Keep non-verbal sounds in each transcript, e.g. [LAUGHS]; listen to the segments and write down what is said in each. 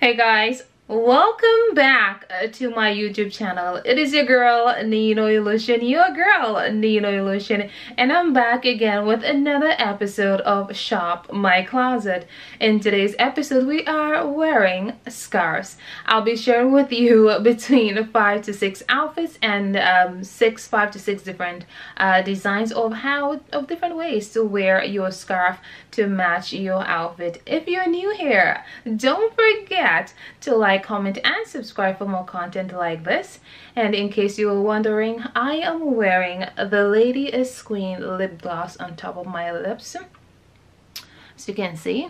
Hey guys, Welcome back uh, to my YouTube channel. It is your girl, Nenoi Lucian, your girl, Nenoi Lucian, and I'm back again with another episode of Shop My Closet. In today's episode, we are wearing scarves. I'll be sharing with you [LAUGHS] between five to six outfits and um, six, five to six different uh, designs of how, of different ways to wear your scarf to match your outfit. If you're new here, don't forget to like like, comment, and subscribe for more content like this. And in case you were wondering, I am wearing the Lady is Queen lip gloss on top of my lips. As you can see,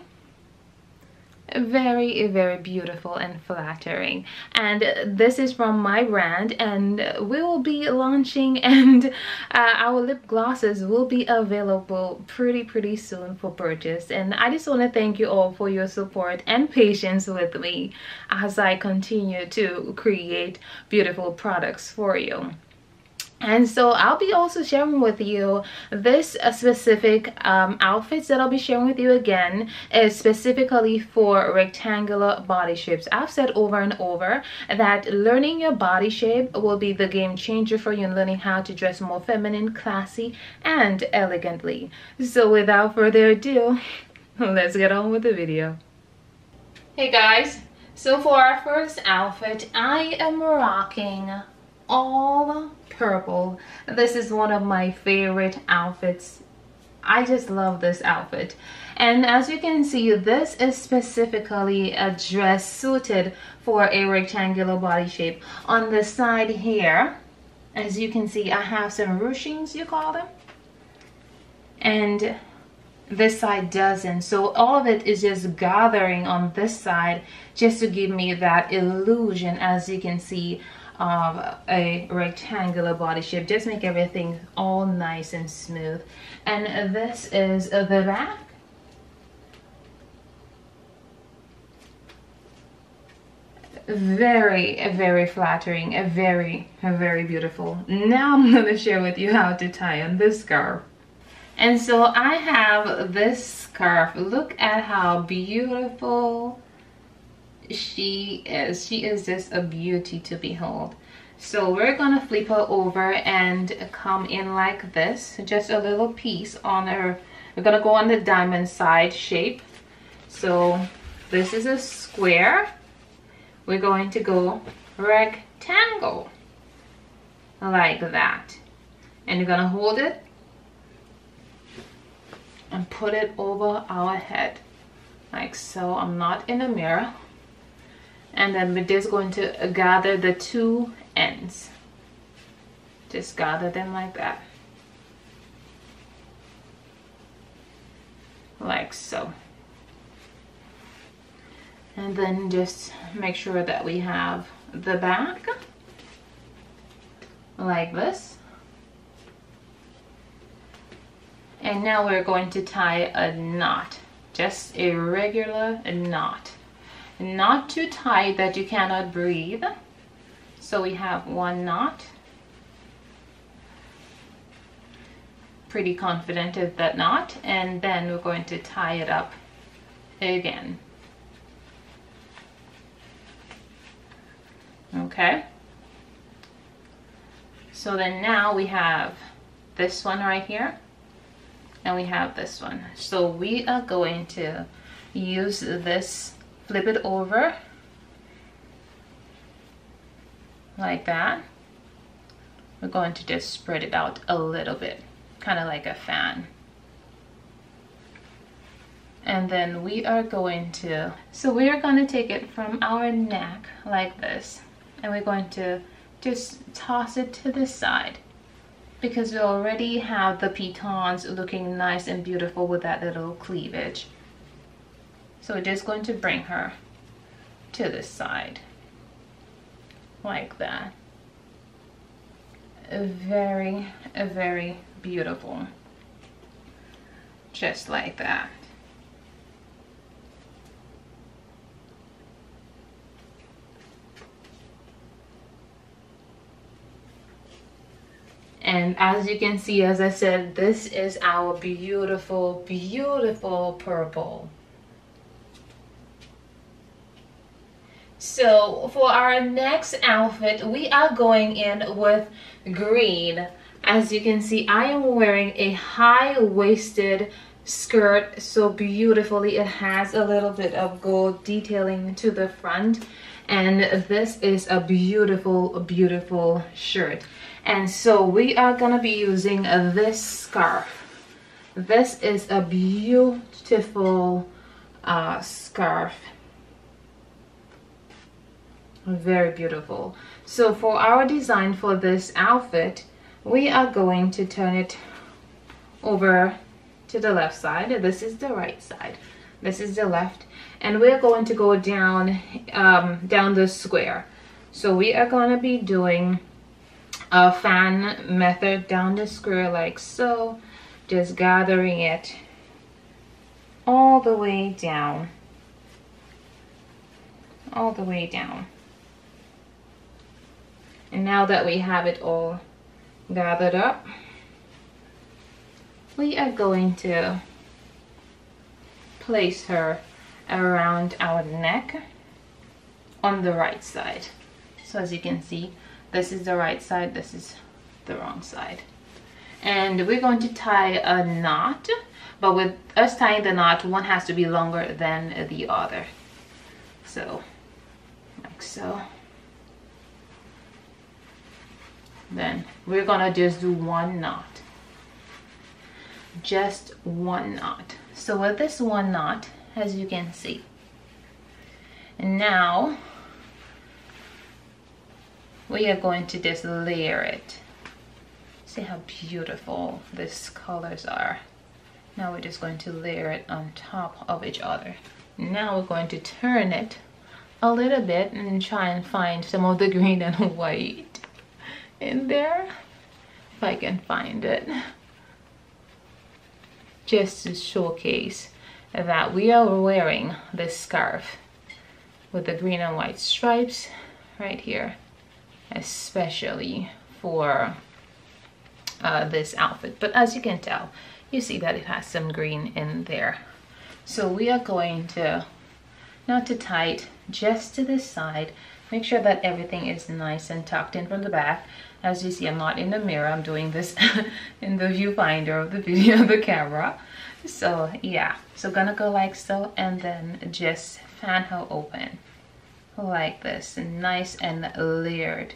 very very beautiful and flattering. And this is from my brand and we will be launching [LAUGHS] and uh, our lip glosses will be available pretty pretty soon for purchase. And i just want to thank you all for your support and patience with me as i continue to create beautiful products for you and so i'll be also sharing with you this specific um, outfits that i'll be sharing with you again is specifically for rectangular body shapes. I've said over and over that learning your body shape will be the game changer for you in learning how to dress more feminine classy and elegantly. So without further ado [LAUGHS] let's get on with the video. Hey guys. So for our first outfit i am rocking all purple. This is one of my favorite outfits. I just love this outfit. And as you can see this is specifically a dress suited for a rectangular body shape. On the side here as you can see I have some ruchings you call them. And this side doesn't. So all of it is just gathering on this side just to give me that illusion as you can see of a rectangular body shape. Just make everything all nice and smooth. And this is the back. Very very flattering very very beautiful. Now i'm going to share with you how to tie on this scarf. And so i have this scarf. Look at how beautiful she is she is just a beauty to behold. So we're gonna flip her over and come in like this just a little piece on her we're gonna go on the diamond side shape. So this is a square. We're going to go rectangle like that. And you're gonna hold it and put it over our head like so. I'm not in a mirror and then we're just going to gather the two ends. Just gather them like that. Like so. And then just make sure that we have the back like this. And now we're going to tie a knot. Just a regular knot not too tight that you cannot breathe. So we have one knot. Pretty confident of that knot. And then we're going to tie it up again. Okay. So then now we have this one right here. And we have this one. So we are going to use this flip it over like that. We're going to just spread it out a little bit kind of like a fan. And then we are going to so we are going to take it from our neck like this and we're going to just toss it to the side because we already have the pitons looking nice and beautiful with that little cleavage so we're just going to bring her to this side like that. Very, very beautiful. Just like that. And as you can see, as I said, this is our beautiful, beautiful purple. So for our next outfit we are going in with green. As you can see I am wearing a high-waisted skirt so beautifully. It has a little bit of gold detailing to the front and this is a beautiful beautiful shirt. And so we are gonna be using this scarf. This is a beautiful uh, scarf very beautiful. So for our design for this outfit we are going to turn it over to the left side. This is the right side. This is the left. And we're going to go down um, down the square. So we are going to be doing a fan method down the square like so just gathering it all the way down. All the way down and now that we have it all gathered up we are going to place her around our neck on the right side. So as you can see this is the right side this is the wrong side. And we're going to tie a knot but with us tying the knot one has to be longer than the other. So like so then we're gonna just do one knot. Just one knot. So with this one knot as you can see and now we are going to just layer it. See how beautiful these colors are. Now we're just going to layer it on top of each other. Now we're going to turn it a little bit and try and find some of the green and [LAUGHS] white in there if I can find it. Just to showcase that we are wearing this scarf with the green and white stripes right here especially for uh, this outfit. But as you can tell you see that it has some green in there. So we are going to not too tight just to this side. Make sure that everything is nice and tucked in from the back as you see i'm not in the mirror i'm doing this [LAUGHS] in the viewfinder of the video of the camera. So yeah. So gonna go like so and then just fan her open like this. Nice and layered.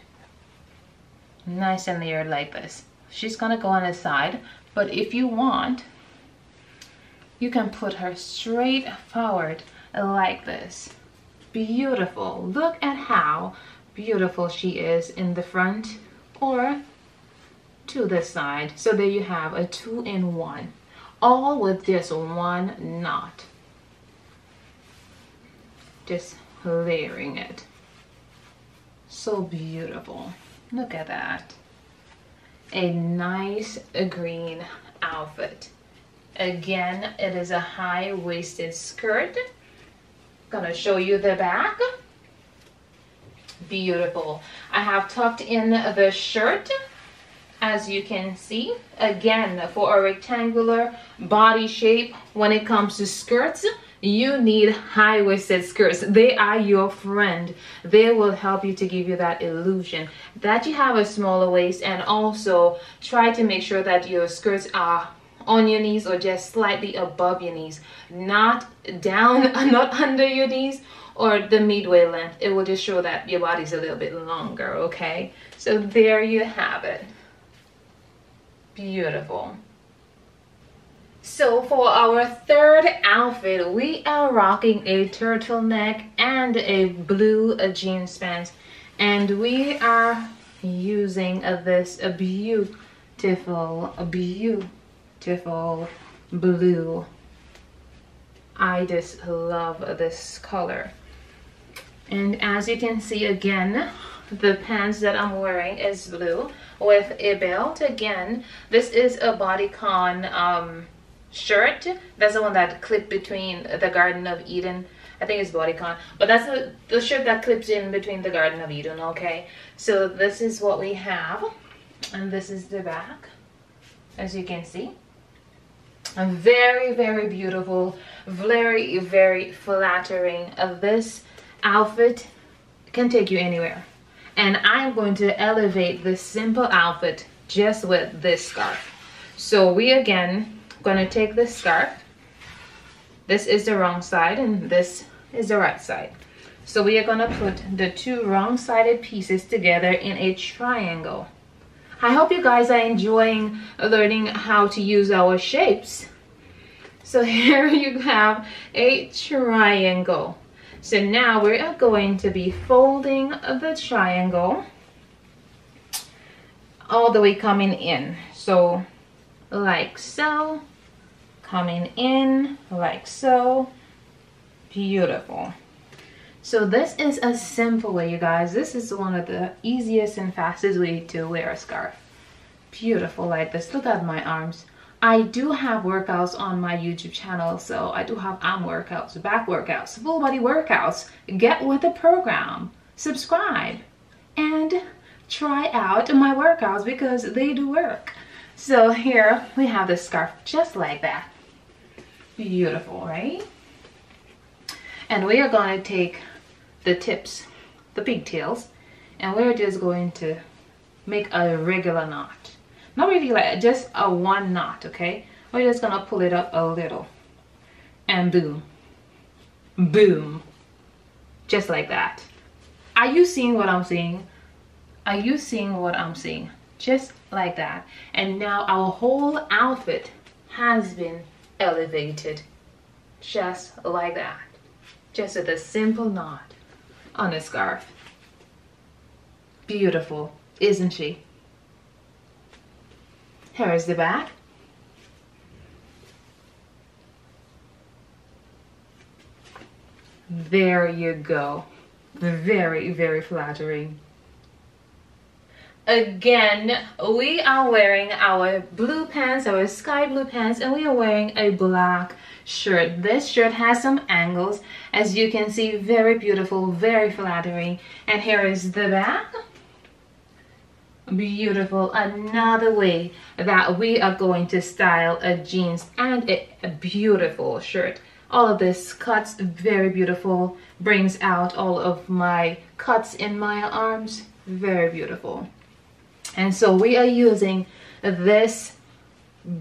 Nice and layered like this. She's gonna go on the side but if you want you can put her straight forward like this. Beautiful. Look at how beautiful she is in the front or to the side. So there you have a two-in-one all with just one knot. Just layering it. So beautiful. Look at that. A nice green outfit. Again it is a high-waisted skirt. Gonna show you the back beautiful. I have tucked in the shirt as you can see. Again for a rectangular body shape when it comes to skirts you need high-waisted skirts. They are your friend. They will help you to give you that illusion that you have a smaller waist and also try to make sure that your skirts are on your knees or just slightly above your knees. Not down [LAUGHS] not under your knees or the midway length it will just show that your body's a little bit longer okay? So there you have it. Beautiful. So for our third outfit we are rocking a turtleneck and a blue jeans pants and we are using this beautiful beautiful blue. I just love this color and as you can see again the pants that I'm wearing is blue with a belt. Again this is a bodycon um, shirt. That's the one that clipped between the Garden of Eden. I think it's bodycon. But that's the, the shirt that clips in between the Garden of Eden okay? So this is what we have. And this is the back as you can see. Very very beautiful very very flattering. Of this outfit can take you anywhere. And I'm going to elevate this simple outfit just with this scarf. So we again going to take this scarf. This is the wrong side and this is the right side. So we are going to put the two wrong sided pieces together in a triangle. I hope you guys are enjoying learning how to use our shapes. So [LAUGHS] here you have a triangle. So now we are going to be folding the triangle all the way coming in. So like so, coming in like so. Beautiful. So this is a simple way, you guys. This is one of the easiest and fastest way to wear a scarf. Beautiful like this. Look at my arms. I do have workouts on my YouTube channel, so I do have arm workouts, back workouts, full body workouts. Get with the program, subscribe, and try out my workouts because they do work. So here we have the scarf just like that. Beautiful, right? And we are going to take the tips, the pigtails, and we're just going to make a regular knot. Not really like just a one knot, okay? We're just gonna pull it up a little. And boom. Boom. Just like that. Are you seeing what I'm seeing? Are you seeing what I'm seeing? Just like that. And now our whole outfit has been elevated. Just like that. Just with a simple knot on a scarf. Beautiful, isn't she? Here is the back. There you go. Very, very flattering. Again, we are wearing our blue pants, our sky blue pants, and we are wearing a black shirt. This shirt has some angles, as you can see, very beautiful, very flattering. And here is the back. Beautiful. Another way that we are going to style a jeans and a, beautiful shirt all of this cuts very beautiful brings out all of my cuts in my arms very beautiful and so we are using this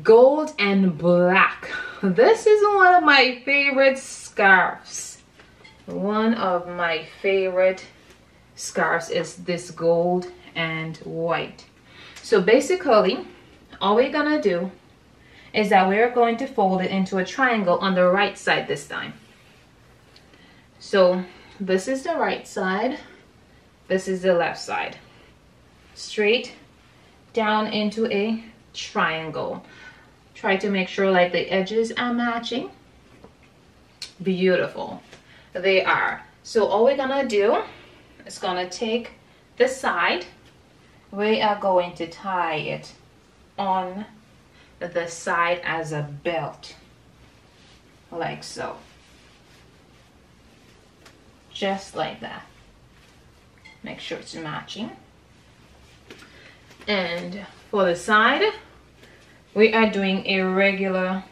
gold and black. This is one of my favorite scarves. One of my favorite scarves is this gold and white. So basically, all we're gonna do is that we're going to fold it into a triangle on the right side this time. So this is the right side, this is the left side. Straight down into a triangle. Try to make sure like the edges are matching. Beautiful. They are. So all we're gonna do is gonna take this side. We are going to tie it on the side as a belt. Like so. Just like that. Make sure it's matching and for the side we are doing a regular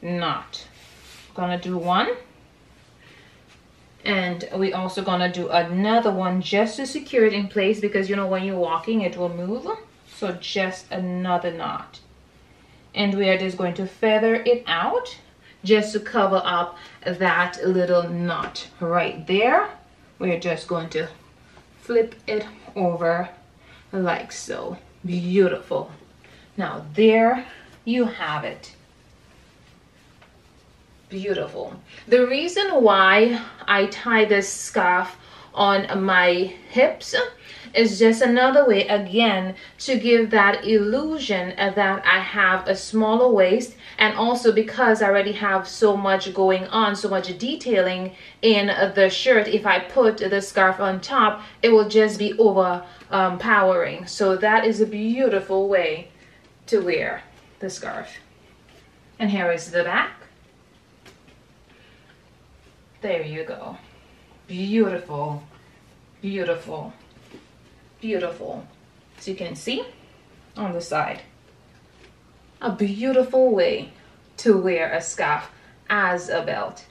knot gonna do one and we also gonna do another one just to secure it in place because you know when you're walking it will move so just another knot and we are just going to feather it out just to cover up that little knot right there we're just going to flip it over like so Beautiful. Now there you have it. Beautiful. The reason why I tie this scarf on my hips is just another way again to give that illusion that I have a smaller waist and also because I already have so much going on so much detailing in the shirt if I put the scarf on top it will just be overpowering. Um, so that is a beautiful way to wear the scarf. And here is the back there you go beautiful beautiful beautiful as you can see on the side. A beautiful way to wear a scarf as a belt.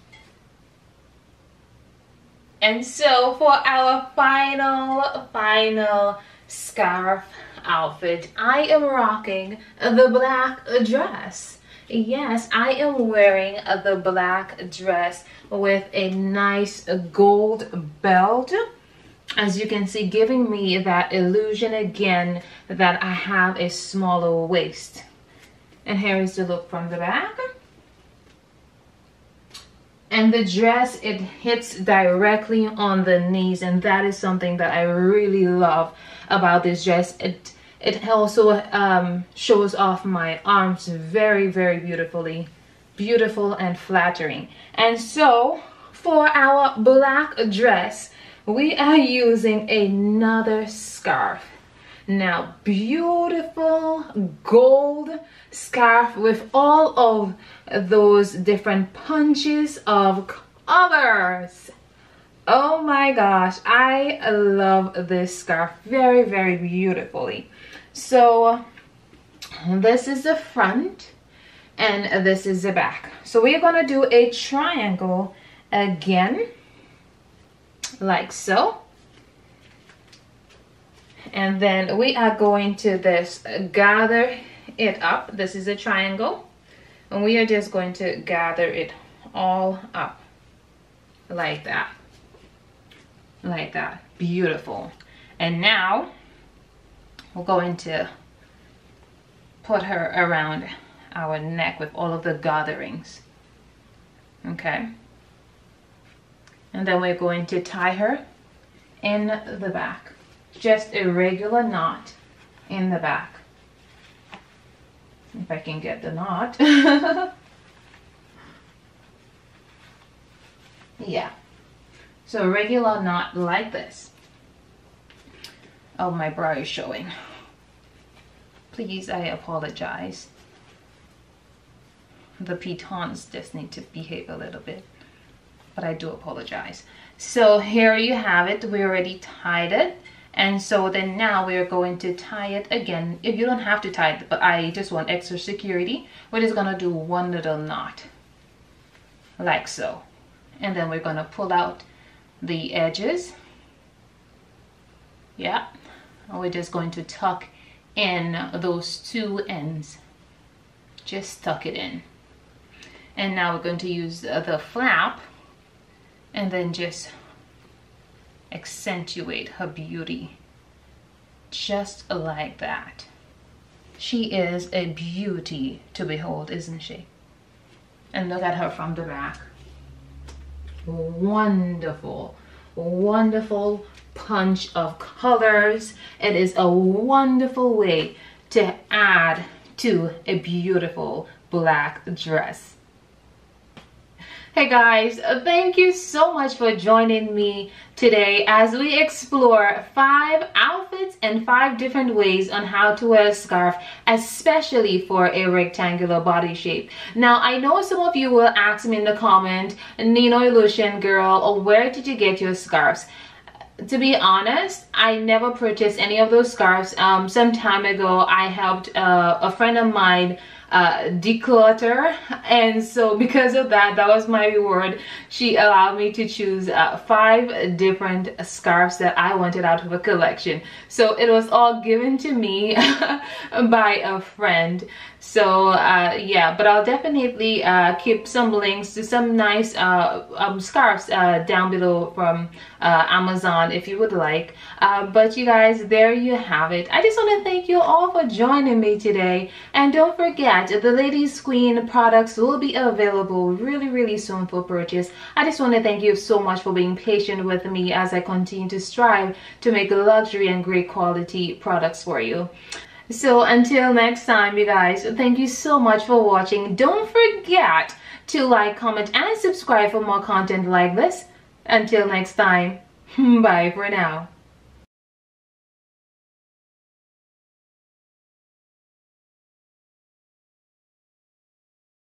And so for our final, final scarf outfit, I am rocking the black dress. Yes, I am wearing the black dress with a nice gold belt. As you can see, giving me that illusion again that I have a smaller waist. And here is the look from the back and the dress it hits directly on the knees and that is something that I really love about this dress it it also um, shows off my arms very very beautifully. Beautiful and flattering. And so for our black dress we are using another scarf. Now beautiful gold scarf with all of those different punches of colors oh my gosh i love this scarf very very beautifully. So this is the front and this is the back. So we're gonna do a triangle again like so. And then we are going to this gather it up. This is a triangle. And we are just going to gather it all up like that like that. Beautiful. And now we're going to put her around our neck with all of the gatherings. Okay? And then we're going to tie her in the back. Just a regular knot in the back. If I can get the knot. [LAUGHS] yeah. So a regular knot like this. Oh, my bra is showing. Please, I apologize. The pitons just need to behave a little bit. But I do apologize. So here you have it. We already tied it and so then now we're going to tie it again if you don't have to tie it but I just want extra security we're just gonna do one little knot like so and then we're gonna pull out the edges yeah we're just going to tuck in those two ends just tuck it in and now we're going to use the flap and then just accentuate her beauty just like that. She is a beauty to behold, isn't she? And look at her from the back. Wonderful, wonderful punch of colors. It is a wonderful way to add to a beautiful black dress. Hey guys, thank you so much for joining me today as we explore five outfits and five different ways on how to wear a scarf, especially for a rectangular body shape. Now, I know some of you will ask me in the comment, Nenoi Lucian girl, where did you get your scarves? to be honest i never purchased any of those scarves um some time ago i helped uh, a friend of mine uh, declutter. And so because of that that was my reward. She allowed me to choose uh, five different scarves that I wanted out of a collection. So it was all given to me [LAUGHS] by a friend so uh, yeah but I'll definitely uh, keep some links to some nice uh, um, scarves uh, down below from uh, Amazon if you would like. Uh, but you guys there you have it. I just want to thank you all for joining me today. And don't forget the Ladies Queen products will be available really really soon for purchase. I just want to thank you so much for being patient with me as I continue to strive to make luxury and great quality products for you so until next time, you guys, thank you so much for watching. Don't forget to like, comment, and subscribe for more content like this. Until next time, [LAUGHS] bye for now.